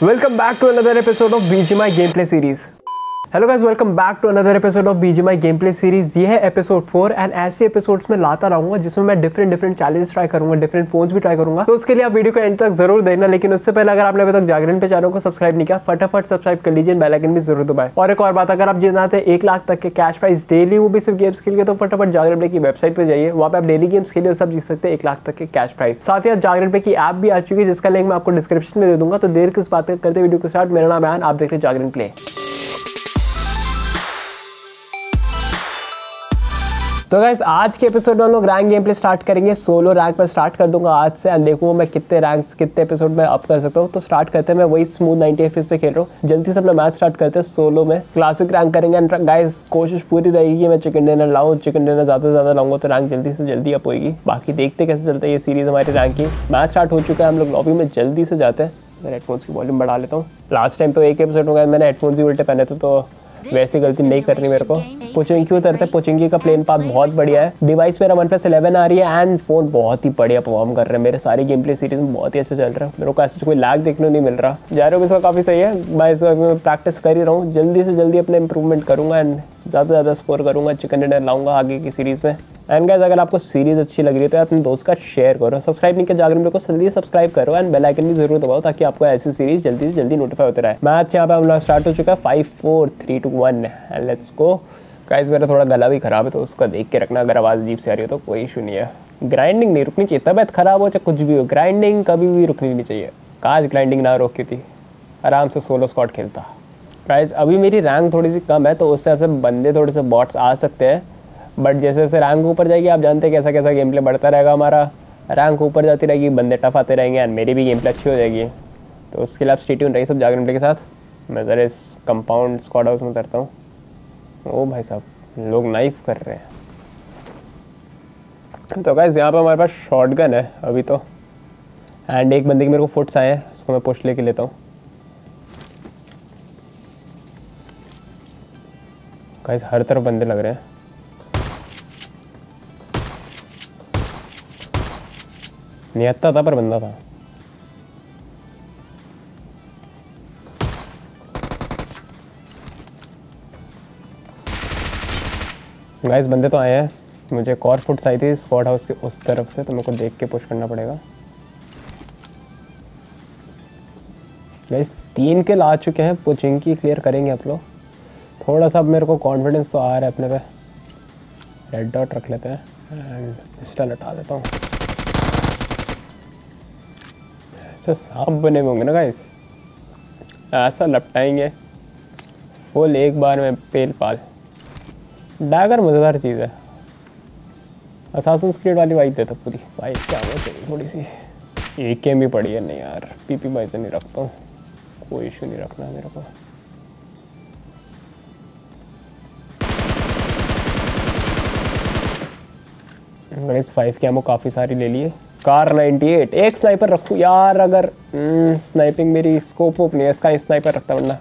Welcome back to another episode of BGMI Gameplay Series. Hello guys welcome back to another episode of BGMI game play series ये है episode four and ऐसे episodes में लाता रहूँगा, जिसमें मैं different different challenge try करूँगा different phones भी ट्राई करूँगा। तो उसके लिए आप वीडियो को एंड तक ज़रूर देना लेकिन उससे पहले अगर आपने अभी तक जागरण पे चैनल को सब्सक्राइब नहीं किया, फटाफट सब्सक्राइब कर लीजिए बेल आइकन भी ज़रूर दबाए। और एक और बात, अगर आप जीतना चाहते एक लाख तक के कैश प्राइस डेली वो भी सिर्फ़ गेम्स के लिए तो फटाफट जागरण पे की वेबसाइट पर जाइए। वहाँ पे आप डेली गेम्स खेलिए सब जीत सकते हैं एक लाख तक के कैश प्राइस साथ ही आप जागरण पे की ऐप भी आ चुकी है, जिसका लिंक मैं आपको डिस्क्रिप्शन में दे दूँगा। तो देर किस बात करते वीडियो को स्टार्ट मेरा नाम है आप देख रहे जागरण प्ले तो गाइस आज के एपिसोड में हम लोग रैंक गेम प्ले स्टार्ट करेंगे। सोलो रैंक पर स्टार्ट कर दूँगा आज से एंड देखूँगा मैं कितने रैंक्स कितने एपिसोड में अप कर सकता हूँ। तो स्टार्ट करते हैं, मैं वही स्मूथ 90 एफ़ पे खेल रहा हूँ। जल्दी से अपना मैच स्टार्ट करते हैं सोलो में। क्लासिक रैंक करेंगे एंड गाइस कोशिश पूरी रहेगी मैं चिकन डिनर लाऊँ। चिकन डिनर ज़्यादा से ज़्यादा लाऊँगा तो रैंक जल्दी से जल्दी अप होगी बाकी देखते कैसे चलता है ये सीरीज़ हमारी रैंक की मैच स्टार्ट हो चुका है, हम लोग लॉबी में जल्दी से जाते हैं। मैं हेडफोन्स की वॉल्यूम बढ़ा लेता हूँ। लास्ट टाइम तो एक एपिसोड गया मैंने हेडफोन्स ही उल्टे पहने थे तो वैसी गलती नहीं करनी मेरे को। पोचिंगी उतरते पोचिंगी का प्लेन पाथ बहुत बढ़िया है। डिवाइस मेरा वन प्लस इलेवन आ रही है एंड फ़ोन बहुत ही बढ़िया परफॉर्म कर रहे हैं। मेरे सारी गेम प्ले सीरीज़ में बहुत ही अच्छा चल रहा है। मेरे को ऐसे कोई लैग देखने नहीं मिल रहा। जा रहा हूँ इसका काफ़ी सही है। मैं इस वक्त प्रैक्टिस कर ही रहा हूँ। जल्दी से जल्दी अपना इंप्रूवमेंट करूँगा एंड ज़्यादा से ज़्यादा स्कोर करूँगा। चिकन डिनर लाऊँगा आगे की सीरीज़ में। एंड गाइस अगर आपको सीरीज़ अच्छी लग रही है तो अपने दोस्त का शेयर करो सब्सक्राइब नहीं किया, जागरण मेरे को जल्दी सब्सक्राइब करो एंड बेल आइकन भी ज़रूर दबाओ, ताकि आपको ऐसी सीरीज़ जल्दी से जल्दी नोटिफाई होते रहे। मैच यहाँ पे लोग स्टार्ट हो चुका है five four three two one and let's go guys मेरा थोड़ा गला भी खराब है तो उसका देख के रखना, अगर आवाज़ अजीब से आ रही हो तो कोई इशू नहीं है। ग्राइंडिंग नहीं रुकनी चाहिए, तबियत खराब हो चाहे कुछ भी हो ग्राइंडिंग कभी भी रुकनी नहीं चाहिए। काज ग्राइंडिंग ना रोकी थी। आराम से सोलो स्कॉट खेलता। गाइस अभी मेरी रैंक थोड़ी सी कम है तो उस हिसाब से बंदे थोड़े से बॉट्स आ सकते हैं। बट जैसे जैसे रैंक ऊपर जाएगी, आप जानते हैं कैसा कैसा गेम प्ले बढ़ता रहेगा हमारा। रैंक ऊपर जाती रहेगी, बंदे टफ आते रहेंगे एंड मेरी भी गेम प्ले अच्छी हो जाएगी। तो उसके लिए आप स्टेट्यून रही सब जागरण प्ले के साथ। मैं ज़रा इस कंपाउंड स्क्वाड हाउस में उतरता हूँ। ओ भाई साहब, लोग नाइफ कर रहे हैं। तो गाइस यहाँ पर हमारे पास शॉर्ट गन है अभी तो। एंड एक बंदे के मेरे को फुट्स आए हैं, उसको मैं पुश लेके लेता हूँ। गाइस हर तरफ़ बंदे लग रहे हैं। निहत्ता था पर बंदा था। गाइस बंदे तो आए हैं। मुझे एक और फुट्स आई थी स्क्वाड हाउस के उस तरफ़ से तो मेरे को देख के पुश करना पड़ेगा। गाइस तीन के ला चुके हैं। पुचिंग की क्लियर करेंगे आप लोग। थोड़ा सा अब मेरे को कॉन्फिडेंस तो आ रहा है अपने पे। रेड डॉट रख लेते हैं। एंड पिस्टल हटा देता हूँ। ऐसे सांप बने होंगे ना गाइस ऐसा लपटाएँगे। फुल एक बार में पेल पाल। डैगर मज़ेदार चीज़ है। असासन स्क्रीड वाली वाइट देता पूरी। भाई, क्या हो चाहिए थोड़ी सी एक गेम भी पड़ी है, नहीं यार। पीपी भाई से नहीं रखता हूँ। कोई इशू नहीं रखना मेरे को। इस फाइव की एमओ काफ़ी सारी ले लिए। कार 98 एक स्नाइपर रखूँ। यार अगर स्नाइपिंग हम्म, मेरी स्कोप वोप नहीं है इसका स्नाइपर रखता वरना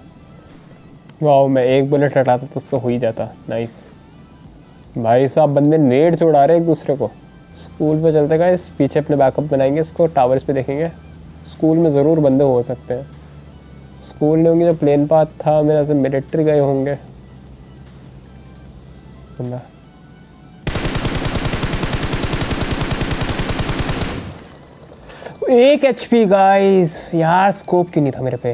वाह मैं एक बुलेट हटाता तो उससे हो ही जाता। नाइस भाई साहब बंदे नेट उड़ा रहे एक दूसरे को। स्कूल पे चलते गए पीछे अपने बैकअप बनाएँगे इसको टावर्स पे देखेंगे। स्कूल में ज़रूर बंदे हो सकते हैं। स्कूल नहीं होंगे जो प्लेन पाथ था मेरा से मिलिट्री गए होंगे। एक एच पी गाइस यार स्कोप क्यों नहीं था मेरे पे?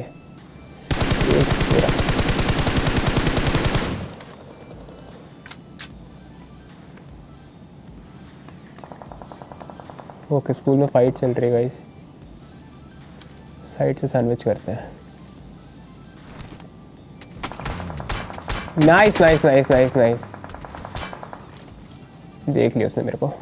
ओके स्कूल में फाइट चल रही है गाइस साइड से सैंडविच करते हैं. Nice nice nice nice nice देख लिया उसने मेरे को।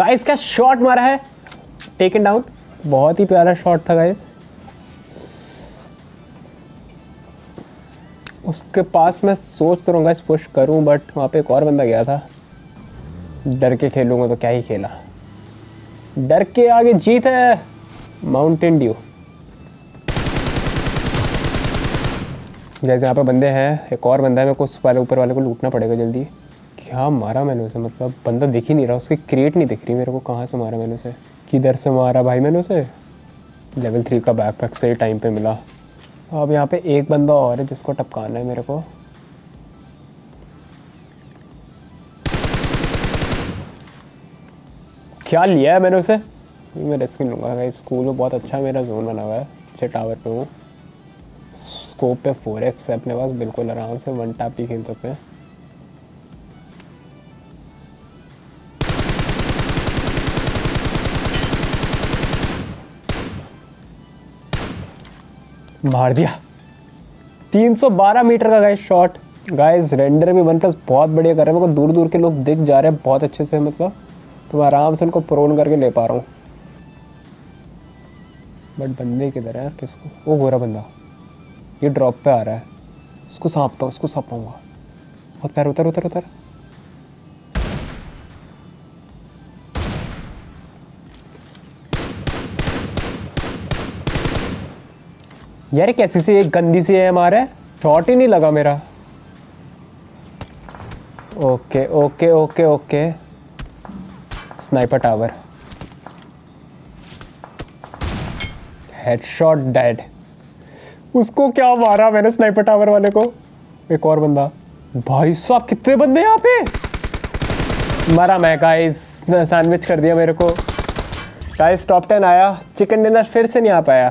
गाइस क्या शॉट मारा है? टेकन डाउन बहुत ही प्यारा शॉट था गाइस उसके पास मैं सोच तो रहूँगा इस पुश करूँ बट वहाँ पे एक और बंदा गया था। डर के खेलूँगा तो क्या ही खेला। डर के आगे जीत है माउंटेन ड्यू जैसे यहाँ पे बंदे हैं। एक और बंदा है, मेरे को उस वाले ऊपर वाले को लूटना पड़ेगा जल्दी। क्या मारा मैंने उसे? मतलब बंदा दिख ही नहीं रहा, उसकी क्रिएट नहीं दिख रही मेरे को, कहाँ से मारा मैंने उसे? किधर से मारा भाई मैंने उसे? लेवल थ्री का बैकपैक सही टाइम पे मिला। अब यहाँ पे एक बंदा और है जिसको टपकाना है मेरे को। क्या लिया है मैंने उसे? मैं रिस्क लूँगा स्कूल में बहुत अच्छा मेरा जोन बना हुआ है। अच्छे टावर पे हूँ। स्कोप पे फोर एक्स है अपने पास, बिल्कुल आराम से वन टैप भी खेल सकते हैं। मार दिया। 312 मीटर का गाइस शॉट गाइस रेंडर भी वन प्लस बहुत बढ़िया कर रहे हैं। मेरे को दूर दूर के लोग दिख जा रहे हैं बहुत अच्छे से मतलब। तो मैं आराम से उनको प्रोन करके ले पा रहा हूँ। बट बंदे किधर है किसको? वो गोरा बंदा। ये ड्रॉप पे आ रहा है। उसको सांपता हूँ उसको सांपाऊँगा बहुत पैर उतर उतर उतर। यार कैसी सी एक गंदी सी है। हमारे शॉट ही नहीं लगा मेरा। Okay okay okay okay sniper tower headshot dead उसको क्या मारा मैंने स्नाइपर टावर वाले को? एक और बंदा। भाई साहब, कितने बंदे यहाँ पे? मारा मैं गाइस सैंडविच कर दिया मेरे को। गाइस टॉप टेन आया। चिकन डिनर फिर से नहीं आ पाया।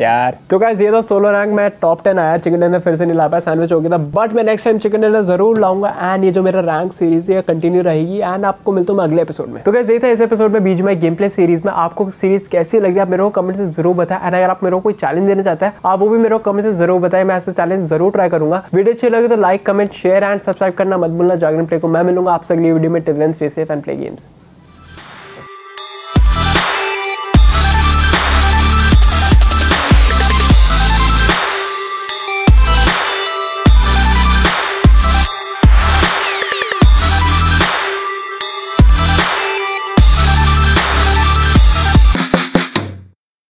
यार तो गाइस ये तो सोलो रैंक में टॉप टेन आया चिकन डिनर फिर से नहीं ला पाया सैंडविच हो गया था. बट मैं नेक्स्ट टाइम चिकन डिनर ज़रूर लाऊँगा एंड ये जो मेरा रैंक सीरीज़ है कंटिन्यू रहेगी एंड आपको मिलता हूँ मैं अगले एपिसोड में. तो गाइस ये था इस एपिसोड में, बीच में गेम प्ले सीरीज़ में. आपको सीरीज़ कैसी लगी, आप मेरे को कमेंट से ज़रूर बताएँ. एंड अगर आप मेरे को कोई चैलेंज देना चाहते हैं, आप वो भी मेरे को कमेंट से ज़रूर बताएँ. मैं ऐसे चैलेंज ज़रूर ट्राई करूँगा. वीडियो अच्छी लगे तो like comment share and subscribe करना मत भूलना. जागरण प्ले को मैं मिलूँगा आपसे अगली वीडियो में. Till and play games